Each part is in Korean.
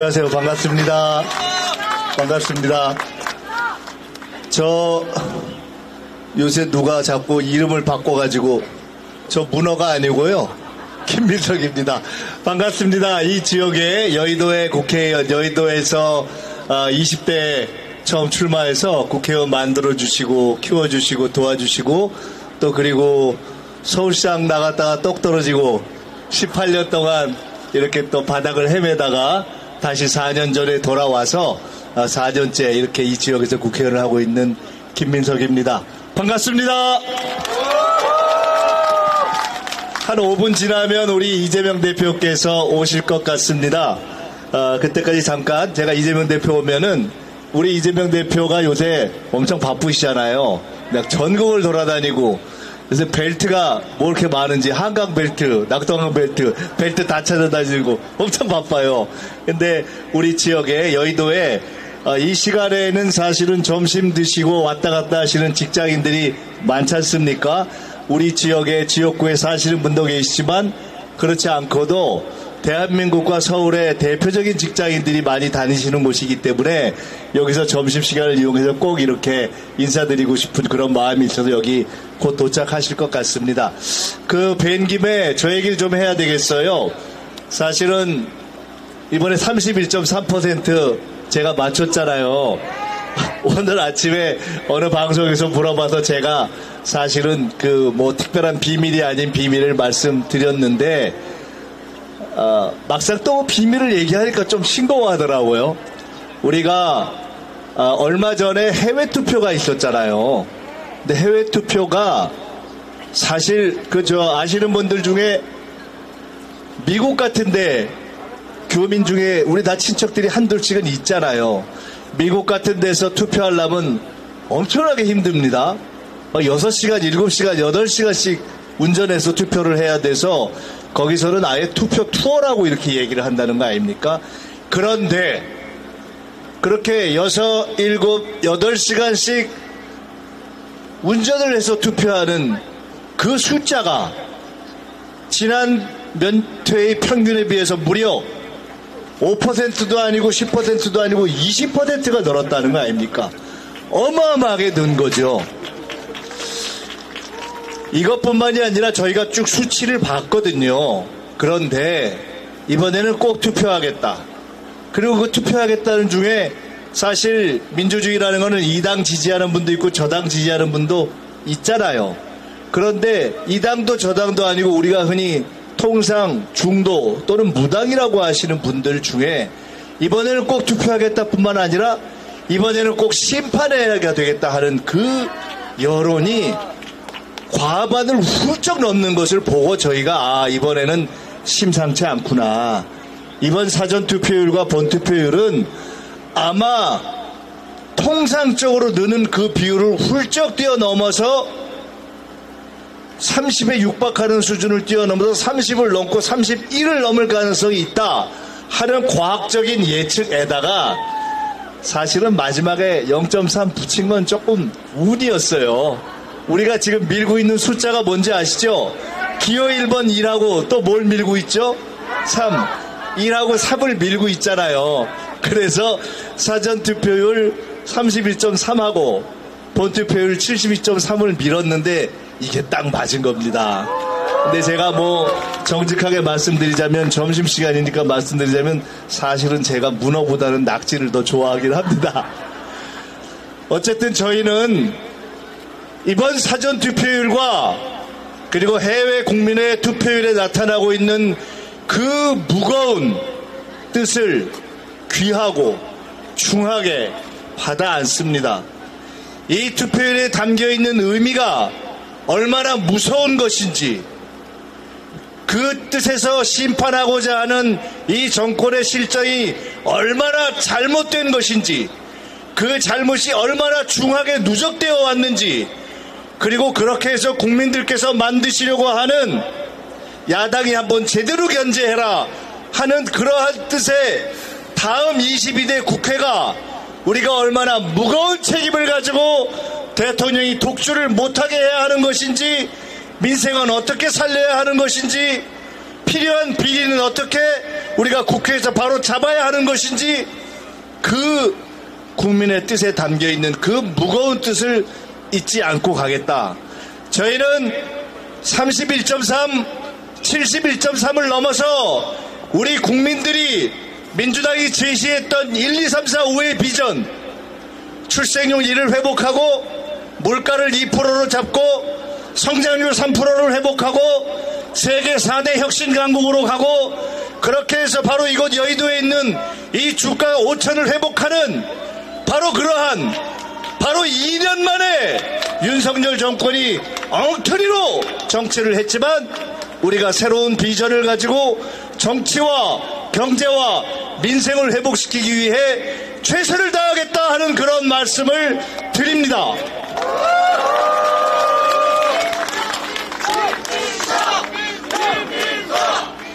안녕하세요. 반갑습니다. 반갑습니다. 저 요새 누가 자꾸 이름을 바꿔가지고 저 문어가 아니고요. 김민석입니다. 반갑습니다. 이 지역에 여의도의 국회의원, 여의도에서 20대 처음 출마해서 국회의원 만들어주시고 키워주시고 도와주시고 또 그리고 서울시장 나갔다가 똑 떨어지고 18년 동안 이렇게 또 바닥을 헤매다가 다시 4년 전에 돌아와서 4년째 이렇게 이 지역에서 국회의원을 하고 있는 김민석입니다. 반갑습니다. 한 5분 지나면 우리 이재명 대표께서 오실 것 같습니다. 어, 그때까지 잠깐 제가 이재명 대표 오면은 우리 이재명 대표가 요새 엄청 바쁘시잖아요. 전국을 돌아다니고 요새 벨트가 뭐 이렇게 많은지 한강 벨트, 낙동강 벨트, 벨트 다 찾아다니고 엄청 바빠요. 근데 우리 지역에 여의도에 어, 이 시간에는 사실은 점심 드시고 왔다 갔다 하시는 직장인들이 많지 않습니까? 우리 지역에 지역구에 사시는 분도 계시지만 그렇지 않고도 대한민국과 서울의 대표적인 직장인들이 많이 다니시는 곳이기 때문에 여기서 점심시간을 이용해서 꼭 이렇게 인사드리고 싶은 그런 마음이 있어서 여기 곧 도착하실 것 같습니다. 그 뵌 김에 저 얘기를 좀 해야 되겠어요. 사실은 이번에 31.3% 제가 맞췄잖아요. 오늘 아침에 어느 방송에서 물어봐서 제가 사실은 그 뭐 특별한 비밀이 아닌 비밀을 말씀드렸는데 어, 막상 또 비밀을 얘기하니까 좀 싱거워하더라고요. 우리가 어, 얼마 전에 해외 투표가 있었잖아요. 근데 해외 투표가 사실 그 저 아시는 분들 중에 미국 같은데 교민 중에 우리 다 친척들이 한둘씩은 있잖아요. 미국 같은 데서 투표하려면 엄청나게 힘듭니다. 6시간, 7시간, 8시간씩 운전해서 투표를 해야 돼서 거기서는 아예 투표 투어라고 이렇게 얘기를 한다는 거 아닙니까? 그런데 그렇게 6, 7, 8시간씩 운전을 해서 투표하는 그 숫자가 지난 몇 회의 평균에 비해서 무려 5%도 아니고 10%도 아니고 20%가 늘었다는 거 아닙니까? 어마어마하게 는 거죠. 이것뿐만이 아니라 저희가 쭉 수치를 봤거든요. 그런데 이번에는 꼭 투표하겠다. 그리고 그 투표하겠다는 중에 사실 민주주의라는 것은 이당 지지하는 분도 있고 저 당 지지하는 분도 있잖아요. 그런데 이 당도 저 당도 아니고 우리가 흔히 통상 중도 또는 무당이라고 하시는 분들 중에 이번에는 꼭 투표하겠다 뿐만 아니라 이번에는 꼭 심판해야 되겠다 하는 그 여론이 과반을 훌쩍 넘는 것을 보고 저희가 아 이번에는 심상치 않구나. 이번 사전 투표율과 본 투표율은 아마 통상적으로 느는 그 비율을 훌쩍 뛰어넘어서 30에 육박하는 수준을 뛰어넘어서 30을 넘고 31을 넘을 가능성이 있다 하는 과학적인 예측에다가 사실은 마지막에 0.3 붙인 건 조금 운이었어요. 우리가 지금 밀고 있는 숫자가 뭔지 아시죠? 기호 1번 2라고 또 뭘 밀고 있죠? 3. 2라고 3을 밀고 있잖아요. 그래서 사전 투표율 31.3하고 본 투표율 72.3을 밀었는데 이게 딱 맞은 겁니다. 근데 제가 뭐 정직하게 말씀드리자면 점심시간이니까 말씀드리자면 사실은 제가 문어보다는 낙지를 더 좋아하긴 합니다. 어쨌든 저희는 이번 사전 투표율과 그리고 해외 국민의 투표율에 나타나고 있는 그 무거운 뜻을 귀하고 중하게 받아 안습니다. 이 투표율에 담겨 있는 의미가 얼마나 무서운 것인지 그 뜻에서 심판하고자 하는 이 정권의 실정이 얼마나 잘못된 것인지 그 잘못이 얼마나 중하게 누적되어 왔는지 그리고 그렇게 해서 국민들께서 만드시려고 하는 야당이 한번 제대로 견제해라 하는 그러한 뜻의 다음 22대 국회가 우리가 얼마나 무거운 책임을 가지고 대통령이 독주를 못하게 해야 하는 것인지 민생은 어떻게 살려야 하는 것인지 필요한 비리는 어떻게 우리가 국회에서 바로 잡아야 하는 것인지 그 국민의 뜻에 담겨 있는 그 무거운 뜻을 잊지 않고 가겠다. 저희는 31.3, 71.3을 넘어서 우리 국민들이 민주당이 제시했던 1, 2, 3, 4, 5의 비전, 출생률 1을 회복하고 물가를 2%로 잡고 성장률 3%를 회복하고 세계 4대 혁신 강국으로 가고 그렇게 해서 바로 이곳 여의도에 있는 이 주가 5천을 회복하는 바로 그러한 바로 2년 만에 윤석열 정권이 엉터리로 정치를 했지만 우리가 새로운 비전을 가지고 정치와 경제와 민생을 회복시키기 위해 최선을 다하겠다 하는 그런 말씀을 드립니다.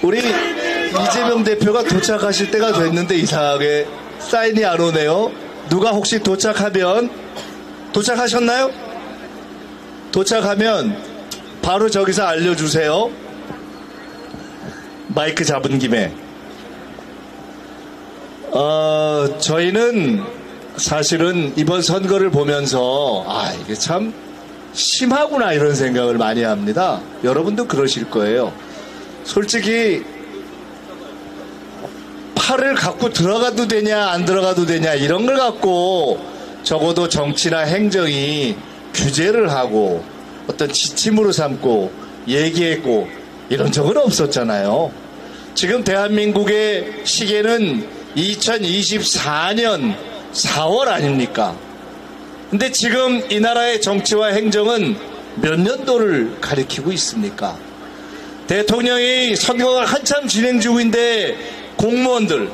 우리 이재명 대표가 도착하실 때가 됐는데 이상하게 사인이 안 오네요. 누가 혹시 도착하면 도착하셨나요? 도착하면 바로 저기서 알려주세요. 마이크 잡은 김에. 어, 저희는 사실은 이번 선거를 보면서 아, 이게 참 심하구나 이런 생각을 많이 합니다. 여러분도 그러실 거예요. 솔직히 팔을 갖고 들어가도 되냐 안 들어가도 되냐 이런 걸 갖고 적어도 정치나 행정이 규제를 하고 어떤 지침으로 삼고 얘기했고 이런 적은 없었잖아요. 지금 대한민국의 시계는 2024년 4월 아닙니까? 근데 지금 이 나라의 정치와 행정은 몇 년도를 가리키고 있습니까? 대통령이 선거가 한참 진행 중인데 공무원들,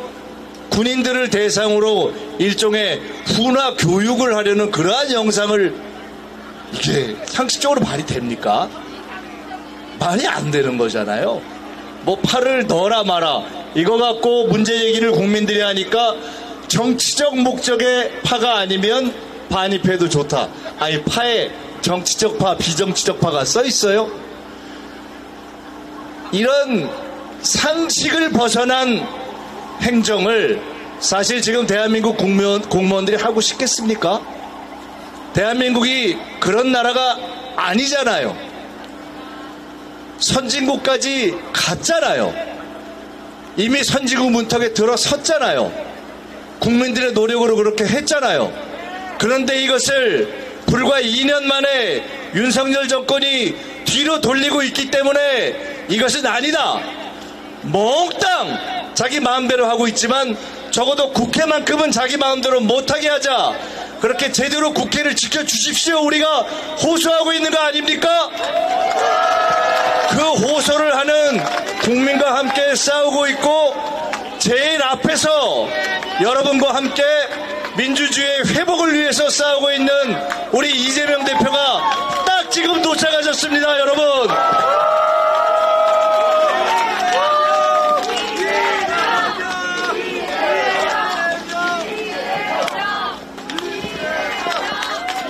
군인들을 대상으로 일종의 훈화 교육을 하려는 그러한 영상을 이게 상식적으로 말이 됩니까? 말이 안 되는 거잖아요. 뭐 팔을 넣어라 마라 이거 갖고 문제 제기를 국민들이 하니까 정치적 목적의 파가 아니면 반입해도 좋다. 아니 파에 정치적 파, 비정치적 파가 써 있어요. 이런 상식을 벗어난 행정을 사실 지금 대한민국 공무원, 공무원들이 하고 싶겠습니까? 대한민국이 그런 나라가 아니잖아요. 선진국까지 갔잖아요. 이미 선진국 문턱에 들어섰잖아요. 국민들의 노력으로 그렇게 했잖아요. 그런데 이것을 불과 2년 만에 윤석열 정권이 뒤로 돌리고 있기 때문에 이것은 아니다. 몽땅 자기 마음대로 하고 있지만 적어도 국회만큼은 자기 마음대로 못하게 하자. 그렇게 제대로 국회를 지켜주십시오. 우리가 호소하고 있는 거 아닙니까? 그 호소를 하는 국민과 함께 싸우고 있고 제일 앞에서 여러분과 함께 민주주의의 회복을 위해서 싸우고 있는 우리 이재명 대표가 딱 지금 도착하셨습니다, 여러분.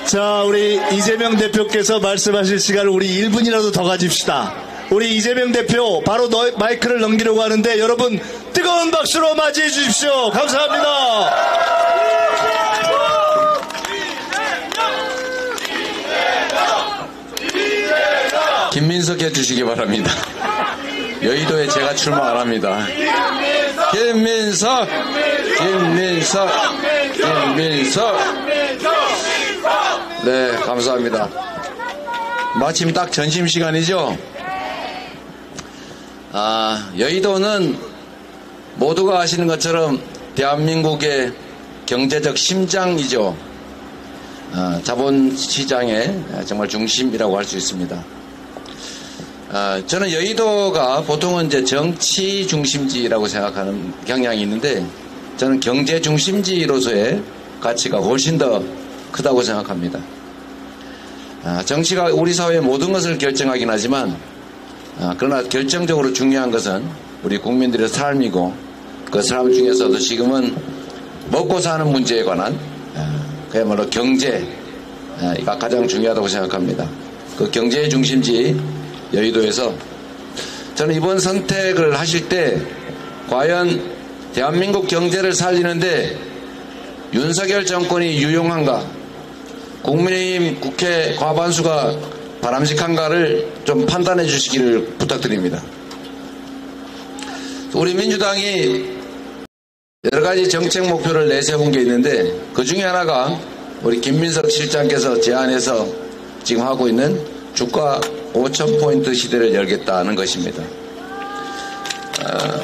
자, 우리 이재명 대표께서 말씀하실 시간을 우리 1분이라도 더 가집시다. 우리 이재명 대표 바로 너, 마이크를 넘기려고 하는데 여러분 뜨거운 박수로 맞이해 주십시오. 감사합니다. 김민석 해주시기 바랍니다. 여의도에 제가 출마 안 합니다. 김민석, 김민석, 김민석. 네, 감사합니다. 마침 딱 점심 시간이죠. 아, 여의도는 모두가 아시는 것처럼 대한민국의 경제적 심장이죠. 아, 자본시장의 정말 중심이라고 할 수 있습니다. 아, 저는 여의도가 보통은 이제 정치 중심지라고 생각하는 경향이 있는데 저는 경제 중심지로서의 가치가 훨씬 더 크다고 생각합니다. 아, 정치가 우리 사회의 모든 것을 결정하긴 하지만 아, 그러나 결정적으로 중요한 것은 우리 국민들의 삶이고 그 삶 중에서도 지금은 먹고 사는 문제에 관한 아, 그야말로 경제가 가장 중요하다고 생각합니다. 그 경제의 중심지 여의도에서 저는 이번 선택을 하실 때 과연 대한민국 경제를 살리는데 윤석열 정권이 유용한가 국민의힘 국회 과반수가 바람직한가를 좀 판단해 주시기를 부탁드립니다. 우리 민주당이 여러 가지 정책 목표를 내세운 게 있는데 그 중에 하나가 우리 김민석 실장께서 제안해서 지금 하고 있는 주가 5천 포인트 시대를 열겠다는 것입니다. 어,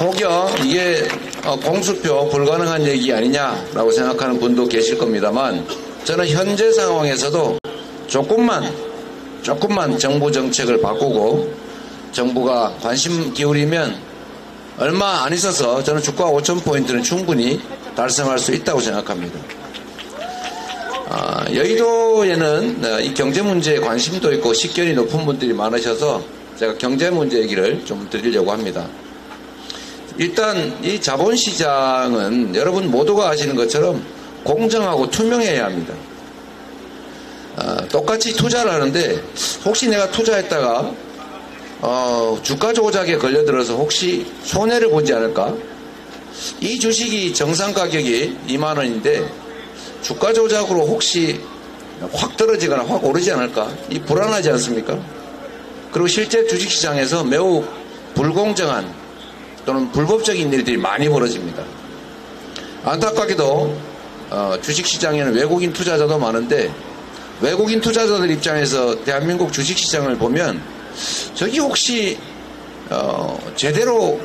혹여 이게 어, 공수표 불가능한 얘기 아니냐라고 생각하는 분도 계실 겁니다만 저는 현재 상황에서도 조금만 조금만 정부 정책을 바꾸고 정부가 관심 기울이면 얼마 안 있어서 저는 주가 5천 포인트는 충분히 달성할 수 있다고 생각합니다. 아, 여의도에는 어, 이 경제 문제에 관심도 있고 식견이 높은 분들이 많으셔서 제가 경제 문제 얘기를 좀 드리려고 합니다. 일단 이 자본시장은 여러분 모두가 아시는 것처럼 공정하고 투명해야 합니다. 아, 똑같이 투자를 하는데 혹시 내가 투자했다가 어, 주가 조작에 걸려들어서 혹시 손해를 보지 않을까? 이 주식이 정상 가격이 2만 원인데 주가 조작으로 혹시 확 떨어지거나 확 오르지 않을까? 이 불안하지 않습니까? 그리고 실제 주식시장에서 매우 불공정한 또는 불법적인 일들이 많이 벌어집니다. 안타깝게도 어, 주식시장에는 외국인 투자자도 많은데 외국인 투자자들 입장에서 대한민국 주식시장을 보면 저기 혹시 어, 제대로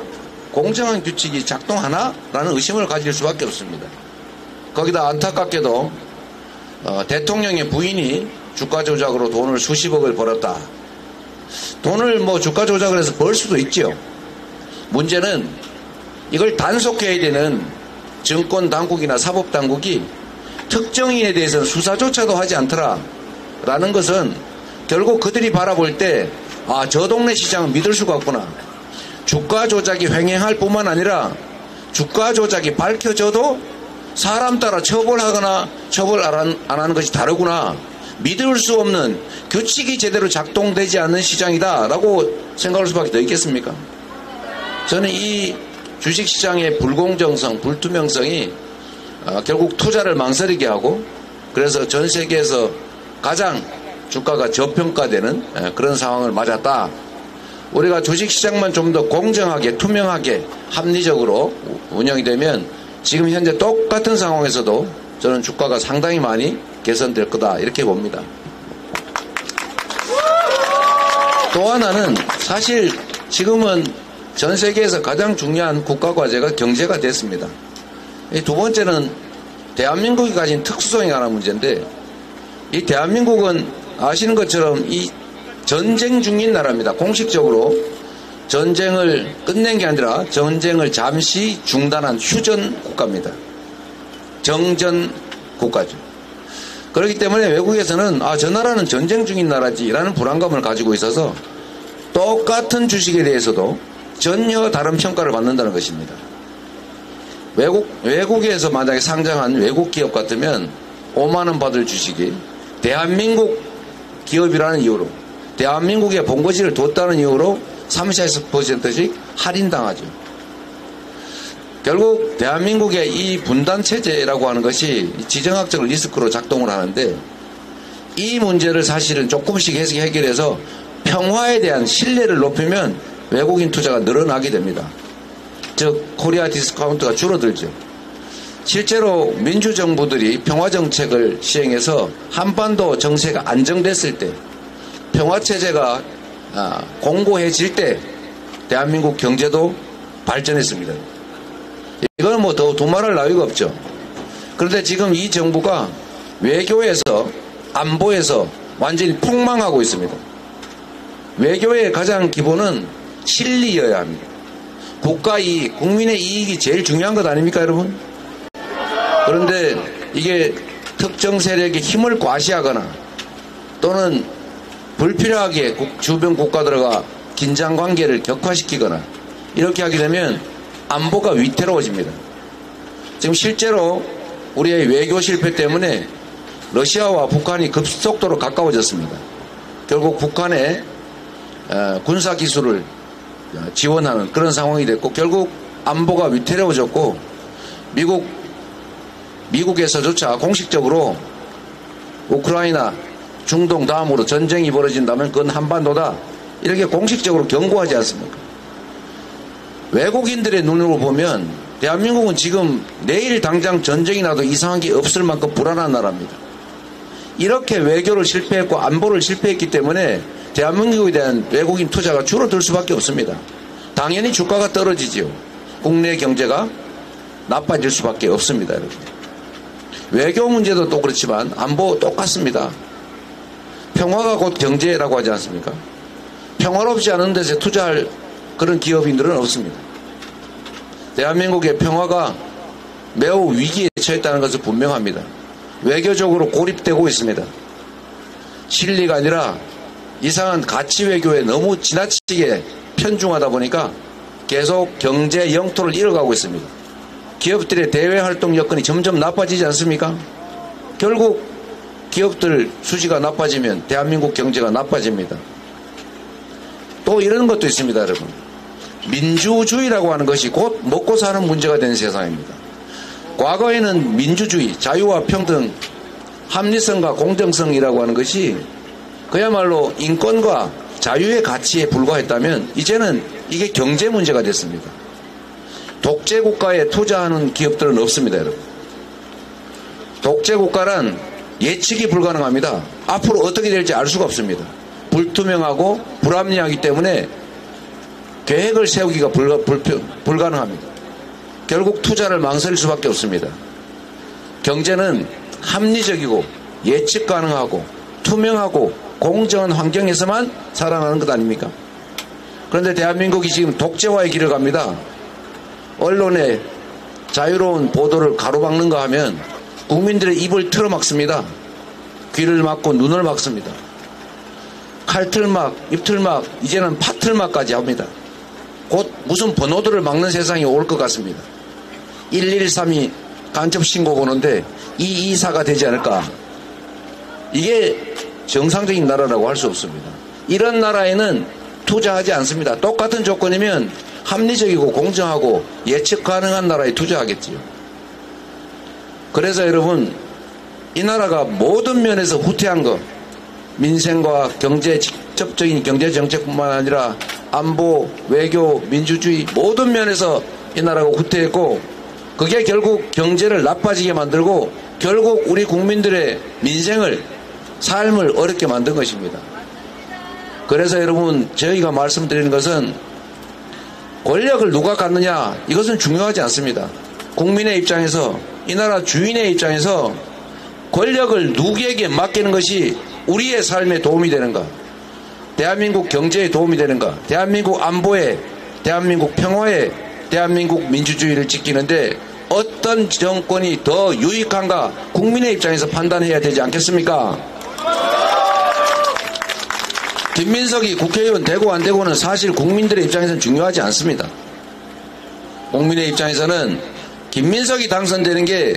공정한 규칙이 작동하나? 라는 의심을 가질 수밖에 없습니다. 거기다 안타깝게도 어, 대통령의 부인이 주가 조작으로 돈을 수십억을 벌었다. 돈을 뭐 주가 조작을 해서 벌 수도 있죠. 문제는 이걸 단속해야 되는 증권 당국이나 사법 당국이 특정인에 대해서는 수사조차도 하지 않더라. 라는 것은 결국 그들이 바라볼 때, 아, 저 동네 시장은 믿을 수가 없구나. 주가 조작이 횡행할 뿐만 아니라 주가 조작이 밝혀져도 사람 따라 처벌하거나 처벌 안 하는 것이 다르구나. 믿을 수 없는 규칙이 제대로 작동되지 않는 시장이다라고 생각할 수밖에 더 있겠습니까? 저는 이 주식시장의 불공정성, 불투명성이 어, 결국 투자를 망설이게 하고 그래서 전 세계에서 가장 주가가 저평가되는 에, 그런 상황을 맞았다. 우리가 주식시장만 좀 더 공정하게, 투명하게, 합리적으로 운영이 되면 지금 현재 똑같은 상황에서도 저는 주가가 상당히 많이 개선될 거다. 이렇게 봅니다. 또 하나는 사실 지금은 전 세계에서 가장 중요한 국가 과제가 경제가 됐습니다. 이두 번째는 대한민국이 가진 특수성이 하나 문제인데 이 대한민국은 아시는 것처럼 이 전쟁 중인 나라입니다. 공식적으로 전쟁을 끝낸 게 아니라 전쟁을 잠시 중단한 휴전 국가입니다. 정전 국가죠. 그렇기 때문에 외국에서는 아, 저 나라는 전쟁 중인 나라지라는 불안감을 가지고 있어서 똑같은 주식에 대해서도 전혀 다른 평가를 받는다는 것입니다. 외국, 외국에서 만약에 상장한 외국 기업 같으면 5만원 받을 주식이 대한민국 기업이라는 이유로 대한민국에 본거지를 뒀다는 이유로 30%씩 할인당하죠. 결국 대한민국의 이 분단체제라고 하는 것이 지정학적 리스크로 작동을 하는데 이 문제를 사실은 조금씩 해결해서 평화에 대한 신뢰를 높이면 외국인 투자가 늘어나게 됩니다. 즉 코리아 디스카운트가 줄어들죠. 실제로 민주정부들이 평화정책을 시행해서 한반도 정세가 안정됐을 때 평화체제가 아, 공고해질 때 대한민국 경제도 발전했습니다. 이건 뭐 더 두말할 나위가 없죠. 그런데 지금 이 정부가 외교에서 안보에서 완전히 폭망하고 있습니다. 외교의 가장 기본은 실리여야 합니다. 국가 이익, 국민의 이익이 제일 중요한 것 아닙니까, 여러분? 그런데 이게 특정 세력의 힘을 과시하거나 또는 불필요하게 주변 국가들과 긴장 관계를 격화시키거나 이렇게 하게 되면 안보가 위태로워집니다. 지금 실제로 우리의 외교 실패 때문에 러시아와 북한이 급속도로 가까워졌습니다. 결국 북한의 어, 군사 기술을 어, 지원하는 그런 상황이 됐고 결국 안보가 위태로워졌고 미국 미국에서조차 공식적으로 우크라이나 중동 다음으로 전쟁이 벌어진다면 그건 한반도다 이렇게 공식적으로 경고하지 않습니까? 외국인들의 눈으로 보면 대한민국은 지금 내일 당장 전쟁이 나도 이상한 게 없을 만큼 불안한 나라입니다. 이렇게 외교를 실패했고 안보를 실패했기 때문에 대한민국에 대한 외국인 투자가 줄어들 수밖에 없습니다. 당연히 주가가 떨어지지요. 국내 경제가 나빠질 수밖에 없습니다. 여러분. 외교 문제도 또 그렇지만 안보 똑같습니다. 평화가 곧 경제라고 하지 않습니까? 평화롭지 않은 데서 투자할 그런 기업인들은 없습니다. 대한민국의 평화가 매우 위기에 처했다는 것은 분명합니다. 외교적으로 고립되고 있습니다. 실리가 아니라 이상한 가치 외교에 너무 지나치게 편중하다 보니까 계속 경제 영토를 잃어가고 있습니다. 기업들의 대외 활동 여건이 점점 나빠지지 않습니까? 결국 기업들 수지가 나빠지면 대한민국 경제가 나빠집니다. 또 이런 것도 있습니다, 여러분. 민주주의라고 하는 것이 곧 먹고 사는 문제가 된 세상입니다. 과거에는 민주주의, 자유와 평등, 합리성과 공정성이라고 하는 것이 그야말로 인권과 자유의 가치에 불과했다면 이제는 이게 경제 문제가 됐습니다. 독재 국가에 투자하는 기업들은 없습니다, 여러분. 독재 국가란 예측이 불가능합니다. 앞으로 어떻게 될지 알 수가 없습니다. 불투명하고 불합리하기 때문에 계획을 세우기가 불가, 불, 불가능합니다. 결국 투자를 망설일 수밖에 없습니다. 경제는 합리적이고 예측 가능하고 투명하고 공정한 환경에서만 살아나는 것 아닙니까? 그런데 대한민국이 지금 독재화의 길을 갑니다. 언론의 자유로운 보도를 가로막는가 하면 국민들의 입을 틀어막습니다. 귀를 막고 눈을 막습니다. 칼틀막, 입틀막, 이제는 파틀막까지 합니다. 곧 무슨 번호들을 막는 세상이 올 것 같습니다. 1132 간첩 신고 보는데 224가 되지 않을까. 이게 정상적인 나라라고 할 수 없습니다. 이런 나라에는 투자하지 않습니다. 똑같은 조건이면 합리적이고 공정하고 예측 가능한 나라에 투자하겠지요. 그래서 여러분, 이 나라가 모든 면에서 후퇴한 것, 민생과 경제, 직접적인 경제 정책뿐만 아니라 안보, 외교, 민주주의 모든 면에서 이 나라가 후퇴했고 그게 결국 경제를 나빠지게 만들고 결국 우리 국민들의 민생을 삶을 어렵게 만든 것입니다. 그래서 여러분 저희가 말씀드리는 것은 권력을 누가 갖느냐 이것은 중요하지 않습니다. 국민의 입장에서 이 나라 주인의 입장에서 권력을 누구에게 맡기는 것이 우리의 삶에 도움이 되는가 대한민국 경제에 도움이 되는가 대한민국 안보에 대한민국 평화에 대한민국 민주주의를 지키는데 어떤 정권이 더 유익한가 국민의 입장에서 판단해야 되지 않겠습니까? 김민석이 국회의원 되고 안 되고는 사실 국민들의 입장에서는 중요하지 않습니다. 국민의 입장에서는 김민석이 당선되는 게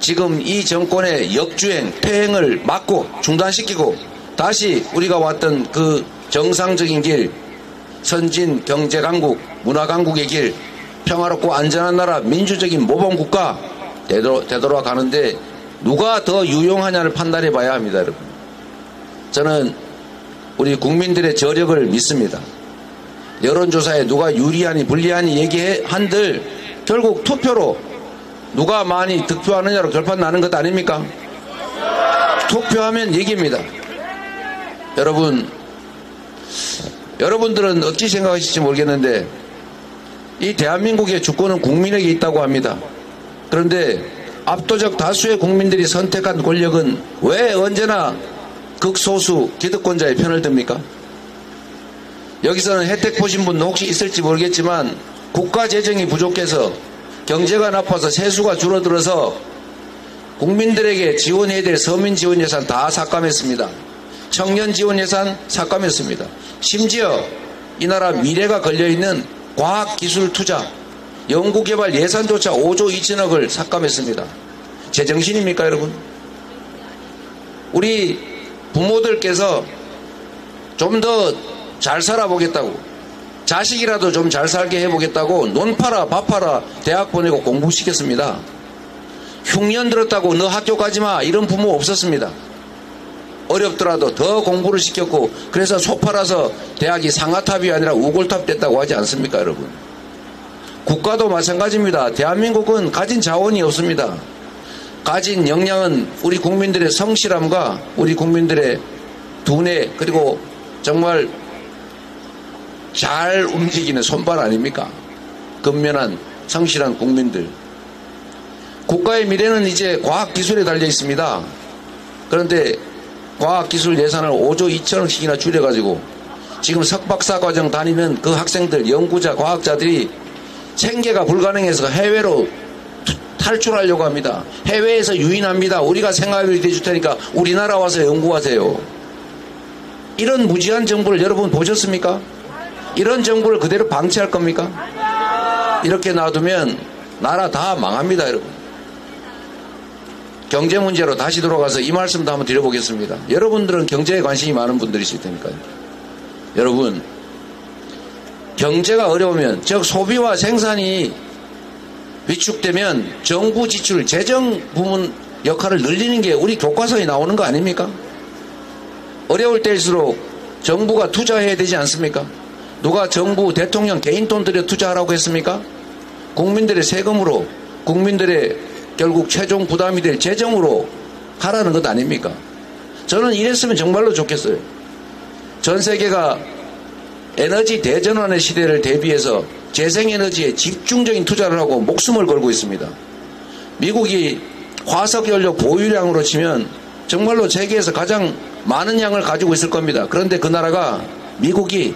지금 이 정권의 역주행, 폐행을 막고 중단시키고 다시 우리가 왔던 그 정상적인 길, 선진 경제 강국, 문화 강국의 길, 평화롭고 안전한 나라, 민주적인 모범 국가 되돌아, 되돌아가는데 누가 더 유용하냐를 판단해 봐야 합니다, 여러분. 저는 우리 국민들의 저력을 믿습니다. 여론조사에 누가 유리하니 불리하니 얘기한들 결국 투표로 누가 많이 득표하느냐로 결판 나는 것 아닙니까? 투표하면 얘기입니다. 여러분, 여러분들은 어찌 생각하실지 모르겠는데 이 대한민국의 주권은 국민에게 있다고 합니다. 그런데 압도적 다수의 국민들이 선택한 권력은 왜 언제나 극소수 기득권자의 편을 듭니까? 여기서는 혜택 보신 분도 혹시 있을지 모르겠지만 국가 재정이 부족해서 경제가 나빠서 세수가 줄어들어서 국민들에게 지원해야 될 서민 지원 예산 다 삭감했습니다. 청년 지원 예산 삭감했습니다. 심지어 이 나라 미래가 걸려있는 과학기술 투자, 연구개발 예산조차 5조 2천억을 삭감했습니다. 제정신입니까 여러분? 우리 부모들께서 좀 더 잘 살아보겠다고 자식이라도 좀 잘 살게 해보겠다고 논 팔아 밥 팔아 대학 보내고 공부시켰습니다. 흉년 들었다고 너 학교 가지 마 이런 부모 없었습니다. 어렵더라도 더 공부를 시켰고 그래서 소 팔아서 대학이 상하탑이 아니라 우골탑 됐다고 하지 않습니까 여러분 국가도 마찬가지입니다. 대한민국은 가진 자원이 없습니다. 가진 역량은 우리 국민들의 성실함과 우리 국민들의 두뇌 그리고 정말 잘 움직이는 손발 아닙니까? 근면한 성실한 국민들. 국가의 미래는 이제 과학기술에 달려 있습니다. 그런데 과학기술 예산을 5조 2천억씩이나 줄여가지고 지금 석박사 과정 다니는 그 학생들, 연구자, 과학자들이 생계가 불가능해서 해외로 투- 탈출하려고 합니다. 해외에서 유인합니다. 우리가 생활비 대줄 테니까 우리나라 와서 연구하세요. 이런 무지한 정부를 여러분 보셨습니까? 이런 정부를 그대로 방치할 겁니까? 이렇게 놔두면 나라 다 망합니다, 여러분. 경제 문제로 다시 돌아가서 이 말씀도 한번 드려보겠습니다. 여러분들은 경제에 관심이 많은 분들이실 테니까요. 여러분, 경제가 어려우면, 즉, 소비와 생산이 위축되면 정부 지출, 재정 부문 역할을 늘리는 게 우리 교과서에 나오는 거 아닙니까? 어려울 때일수록 정부가 투자해야 되지 않습니까? 누가 정부, 대통령 개인 돈 들여 투자하라고 했습니까? 국민들의 세금으로, 국민들의 결국 최종 부담이 될 재정으로 하라는 것 아닙니까? 저는 이랬으면 정말로 좋겠어요. 전 세계가 에너지 대전환의 시대를 대비해서 재생에너지에 집중적인 투자를 하고 목숨을 걸고 있습니다. 미국이 화석연료 보유량으로 치면 정말로 세계에서 가장 많은 양을 가지고 있을 겁니다. 그런데 그 나라가 미국이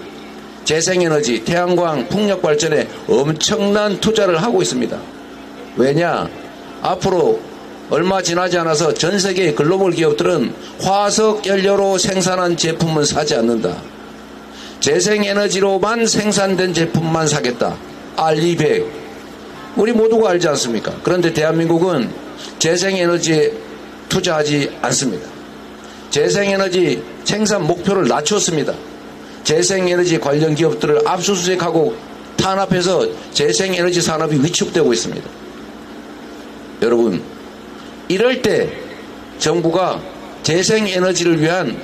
재생에너지, 태양광, 풍력 발전에 엄청난 투자를 하고 있습니다. 왜냐? 앞으로 얼마 지나지 않아서 전 세계의 글로벌 기업들은 화석 연료로 생산한 제품은 사지 않는다. 재생에너지로만 생산된 제품만 사겠다. 알리백. 우리 모두가 알지 않습니까? 그런데 대한민국은 재생에너지에 투자하지 않습니다. 재생에너지 생산 목표를 낮췄습니다. 재생에너지 관련 기업들을 압수수색하고 탄압해서 재생에너지 산업이 위축되고 있습니다. 여러분, 이럴 때 정부가 재생에너지를 위한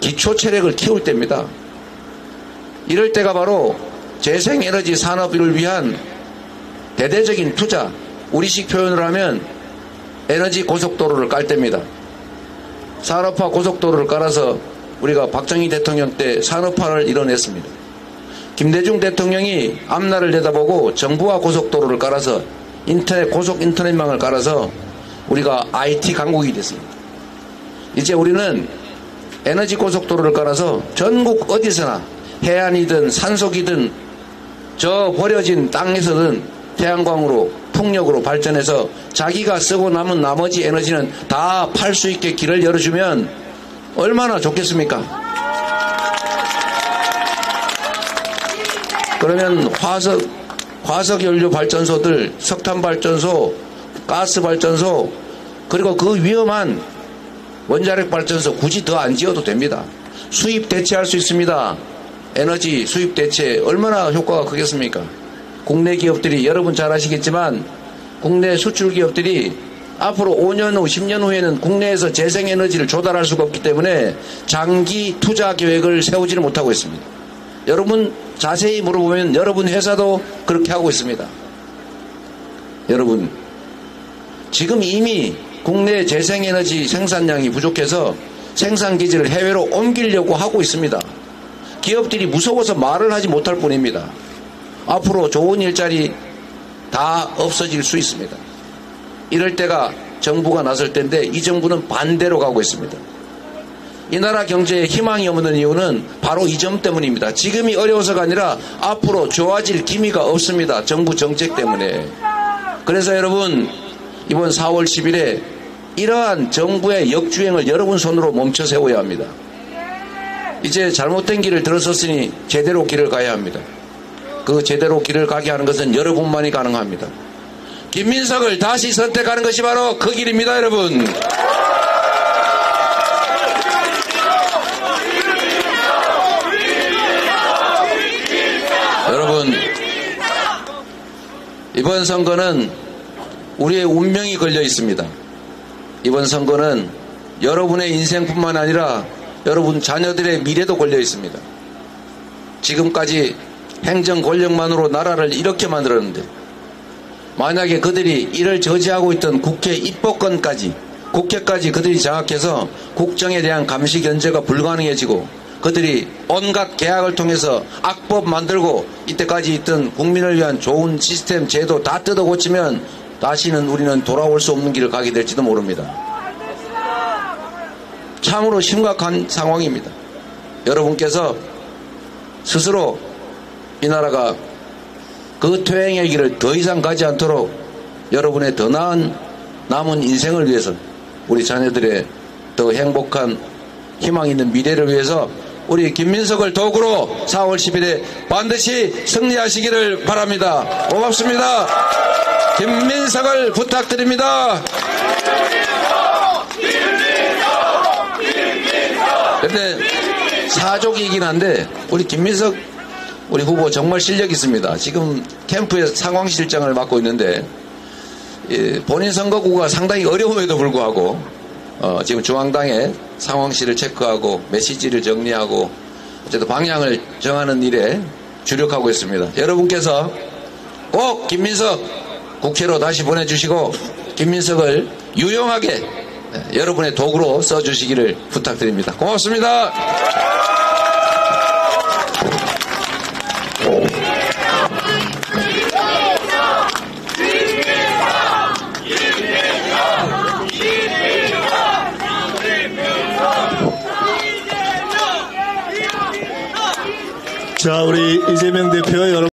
기초 체력을 키울 때입니다. 이럴 때가 바로 재생에너지 산업을 위한 대대적인 투자, 우리식 표현을 하면 에너지 고속도로를 깔 때입니다. 산업화 고속도로를 깔아서 우리가 박정희 대통령 때 산업화를 이뤄냈습니다. 김대중 대통령이 앞날을 내다보고 정부화 고속도로를 깔아서 인터넷 고속 인터넷망을 깔아서 우리가 IT 강국이 됐습니다. 이제 우리는 에너지 고속도로를 깔아서 전국 어디서나 해안이든 산속이든 저 버려진 땅에서든 태양광으로 풍력으로 발전해서 자기가 쓰고 남은 나머지 에너지는 다 팔 수 있게 길을 열어주면 얼마나 좋겠습니까? 그러면 화석 화석 연료 발전소들, 석탄 발전소, 가스 발전소, 그리고 그 위험한 원자력 발전소 굳이 더 안 지어도 됩니다. 수입 대체할 수 있습니다. 에너지 수입 대체 얼마나 효과가 크겠습니까? 국내 기업들이 여러분 잘 아시겠지만 국내 수출 기업들이 앞으로 5년 후, 10년 후에는 국내에서 재생에너지를 조달할 수가 없기 때문에 장기 투자 계획을 세우지를 못하고 있습니다. 여러분 자세히 물어보면 여러분 회사도 그렇게 하고 있습니다. 여러분 지금 이미 국내 재생에너지 생산량이 부족해서 생산기지를 해외로 옮기려고 하고 있습니다. 기업들이 무서워서 말을 하지 못할 뿐입니다. 앞으로 좋은 일자리 다 없어질 수 있습니다. 이럴 때가 정부가 나설 때인데 이 정부는 반대로 가고 있습니다. 이 나라 경제에 희망이 없는 이유는 바로 이 점 때문입니다. 지금이 어려워서가 아니라 앞으로 좋아질 기미가 없습니다. 정부 정책 때문에. 그래서 여러분 이번 4월 10일에 이러한 정부의 역주행을 여러분 손으로 멈춰 세워야 합니다. 이제 잘못된 길을 들어섰으니 제대로 길을 가야 합니다. 그 제대로 길을 가게 하는 것은 여러분만이 가능합니다. 김민석을 다시 선택하는 것이 바로 그 길입니다, 여러분. 여러분, 이번 선거는 우리의 운명이 걸려 있습니다. 이번 선거는 여러분의 인생뿐만 아니라 여러분 자녀들의 미래도 걸려 있습니다. 지금까지 행정 권력만으로 나라를 이렇게 만들었는데 만약에 그들이 이를 저지하고 있던 국회 입법권까지 국회까지 그들이 장악해서 국정에 대한 감시 견제가 불가능해지고 그들이 온갖 계약을 통해서 악법 만들고 이때까지 있던 국민을 위한 좋은 시스템 제도 다 뜯어 고치면 다시는 우리는 돌아올 수 없는 길을 가게 될지도 모릅니다. 참으로 심각한 상황입니다. 여러분께서 스스로 이 나라가 그 퇴행의 길을 더 이상 가지 않도록 여러분의 더 나은 남은 인생을 위해서 우리 자녀들의 더 행복한 희망 있는 미래를 위해서 우리 김민석을 도구로 4월 10일에 반드시 승리하시기를 바랍니다. 고맙습니다. 김민석을 부탁드립니다. 근데 사족이긴 한데 우리 김민석 우리 후보 정말 실력 있습니다. 지금 캠프에서 상황실장을 맡고 있는데 예, 본인 선거구가 상당히 어려움에도 불구하고 어, 지금 중앙당의 상황실을 체크하고 메시지를 정리하고 어쨌든 방향을 정하는 일에 주력하고 있습니다. 여러분께서 꼭 김민석 국회로 다시 보내주시고 김민석을 유용하게 예, 여러분의 도구로 써주시기를 부탁드립니다. 고맙습니다. 자, 우리 이재명 대표 여러분.